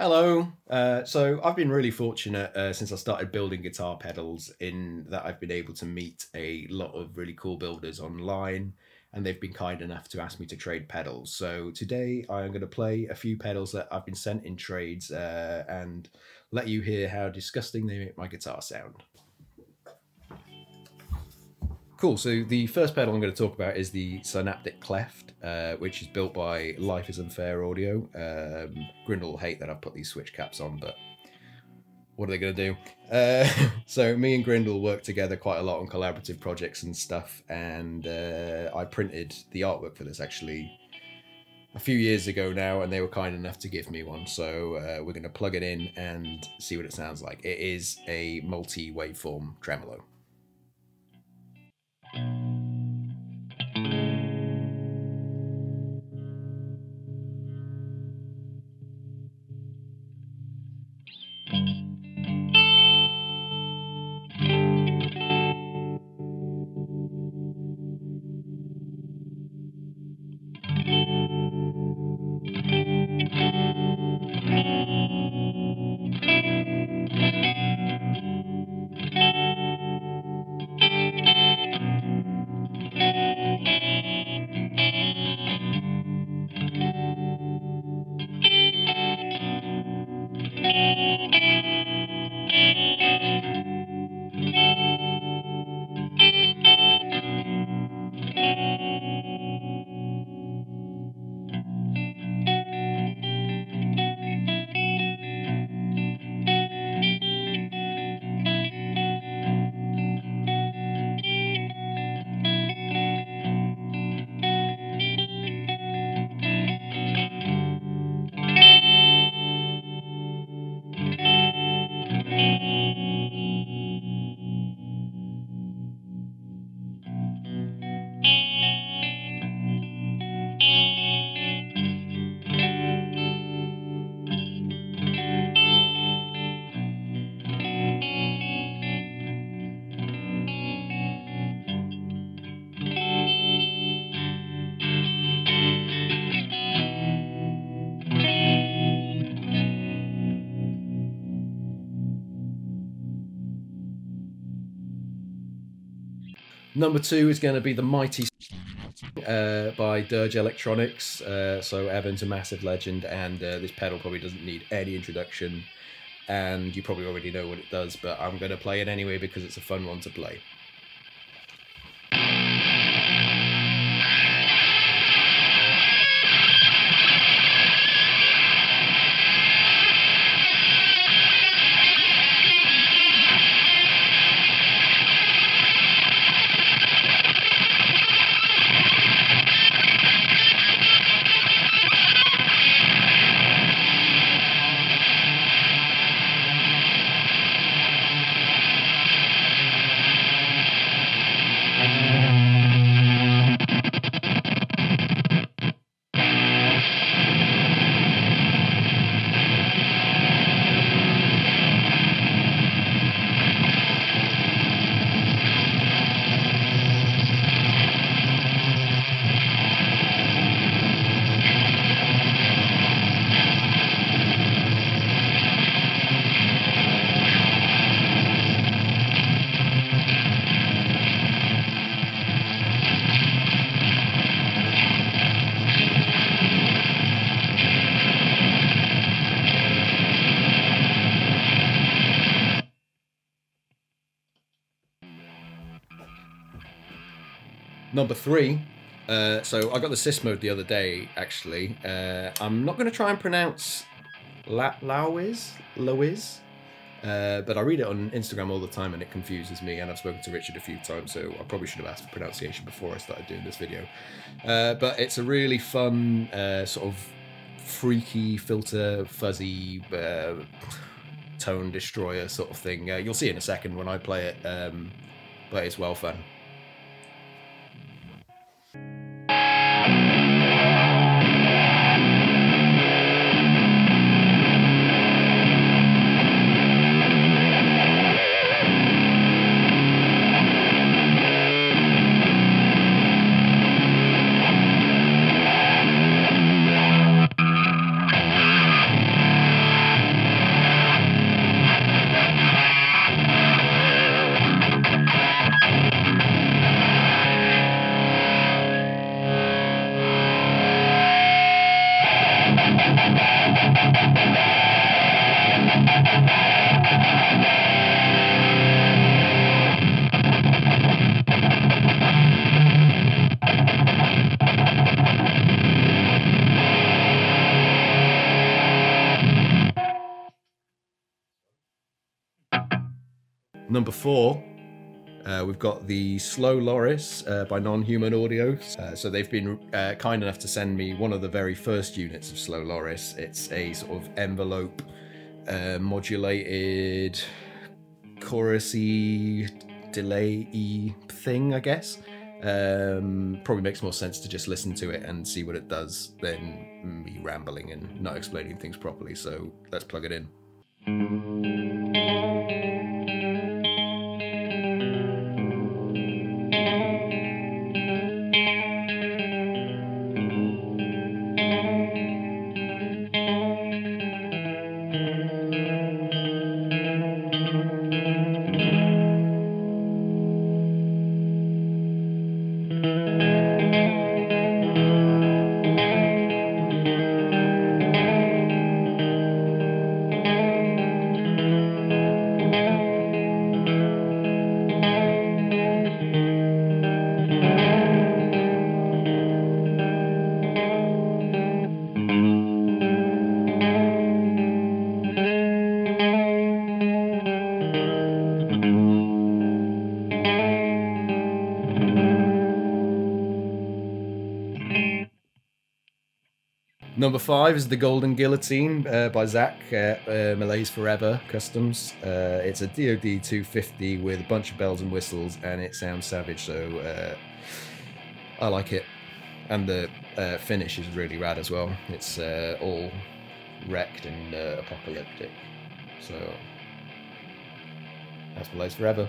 Hello. Uh, so I've been really fortunate uh, since I started building guitar pedals in that I've been able to meet a lot of really cool builders online and they've been kind enough to ask me to trade pedals. So today I'm going to play a few pedals that I've been sent in trades uh, and let you hear how disgusting they make my guitar sound. Cool, so the first pedal I'm going to talk about is the Synaptic Cleft, uh, which is built by Life is Unfair Audio. Um, Grindle will hate that I've put these switch caps on, but what are they going to do? Uh, so me and Grindle work together quite a lot on collaborative projects and stuff, and uh, I printed the artwork for this actually a few years ago now, and they were kind enough to give me one. So uh, we're going to plug it in and see what it sounds like. It is a multi-waveform tremolo. Thank you. Number two is going to be the Mighty uh, by Dirge Electronics. Uh, so Evan's a massive legend, and uh, this pedal probably doesn't need any introduction. And you probably already know what it does, but I'm going to play it anyway because it's a fun one to play. Number three. Uh, so I got the Cyst Mode the other day, actually. Uh, I'm not going to try and pronounce La Lauiz, Loiz, uh, but I read it on Instagram all the time and it confuses me. And I've spoken to Richard a few times, so I probably should have asked for pronunciation before I started doing this video. Uh, but it's a really fun, uh, sort of freaky, filter, fuzzy uh, tone destroyer sort of thing. you'll see in a second when I play it, um, but it's well fun. Number four, uh, we've got the Slow Loris uh, by Non Human Audio. Uh, so they've been uh, kind enough to send me one of the very first units of Slow Loris. It's a sort of envelope uh, modulated chorusy delay thing, I guess. Um, probably makes more sense to just listen to it and see what it does than me rambling and not explaining things properly. So let's plug it in. Number five is The Golden Guillotine uh, by Zach at uh, Malaise Forever Customs. Uh, it's a DoD 250 with a bunch of bells and whistles, and it sounds savage, so uh, I like it. And the uh, finish is really rad as well. It's uh, all wrecked and apocalyptic. So that's Malays Forever.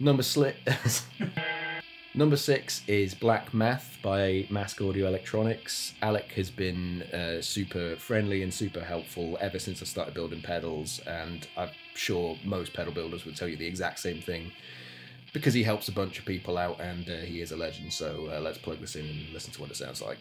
Number Number six is Black Math by Mask Audio Electronics. Alec has been uh, super friendly and super helpful ever since I started building pedals, and I'm sure most pedal builders would tell you the exact same thing because he helps a bunch of people out and uh, he is a legend. So uh, let's plug this in and listen to what it sounds like.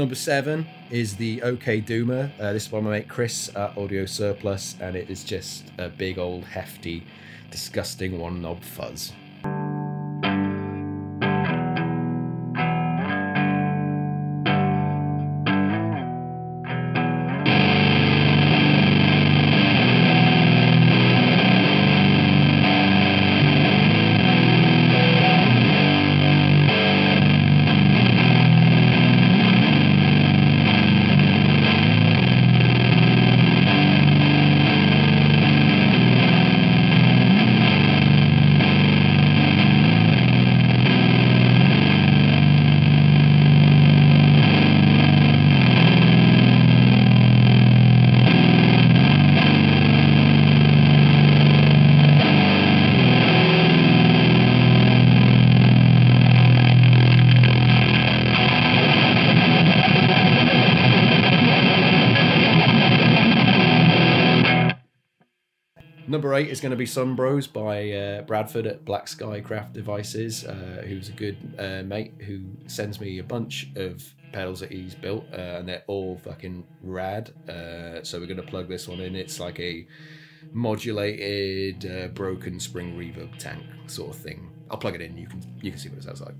Number seven is the OK Doomer. Uh, this is by my mate Chris at Audio Surplus, and it is just a big old hefty, disgusting one knob fuzz. Number eight is going to be Sunbros by uh, Bradford at Black Sky Craft Devices, uh, who's a good uh, mate who sends me a bunch of pedals that he's built, uh, and they're all fucking rad. Uh, so we're going to plug this one in. It's like a modulated, uh, broken spring reverb tank sort of thing. I'll plug it in. You can you can see what it sounds like.